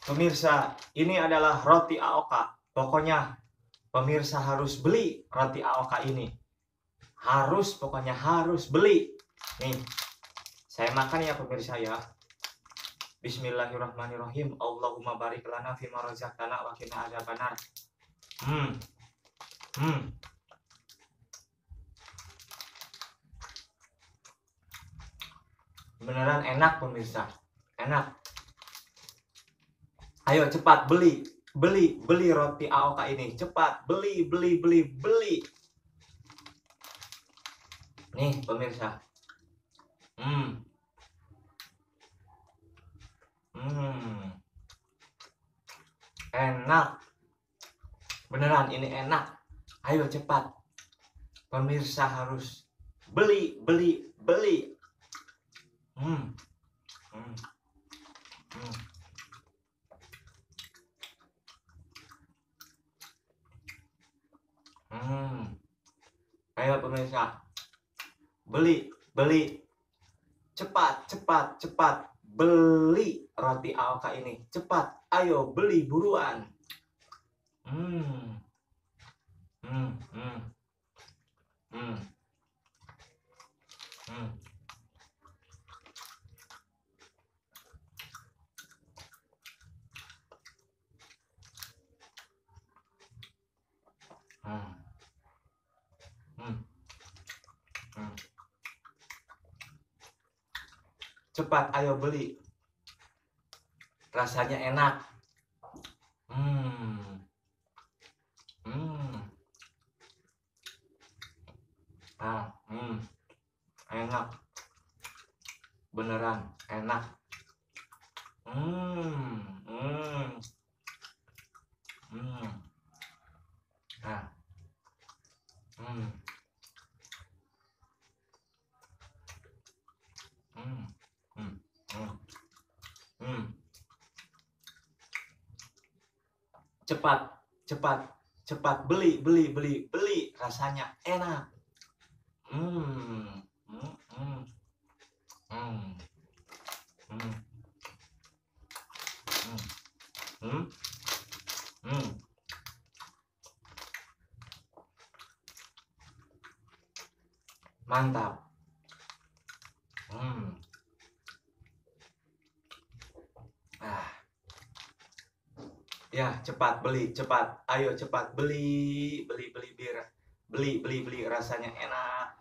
Pemirsa, ini adalah roti AOK. Pokoknya pemirsa harus beli roti AOK ini. Harus, pokoknya harus beli. Nih, saya makan ya pemirsa ya. Bismillahirrahmanirrahim. Allahumma barik lana fima razaqtana wa qina adzabannar. Hmm. Hmm. Beneran enak pemirsa. Enak. Ayo cepat beli, beli, beli roti AOK ini. Cepat beli, beli, beli, beli. Nih pemirsa. Hmm. Hmm. Enak. Beneran ini enak. Ayo cepat. Pemirsa harus beli, beli, beli. Hmm. Hmm. Hmm. Hmm. Ayo pemirsa. Beli, beli. Cepat, cepat, cepat. Beli roti AOK ini. Cepat. Ayo beli buruan. Hmm, hmm. Hmm. Hmm. Hmm. Hmm. Cepat, ayo beli. Rasanya enak. Hmm. Hmm. Ah, hmm. Enak. Beneran enak. Hmm. Hmm. Hmm. Hmm. Hmm. cepat cepat cepat. Beli beli beli beli. Rasanya enak. Hmm hmm hmm. Hmm hmm. Hmm hmm, hmm. mantap. Hmm. Ah. Ya, cepat beli, cepat. Ayo cepat beli, beli, beli bir. Beli, beli, beli rasanya enak.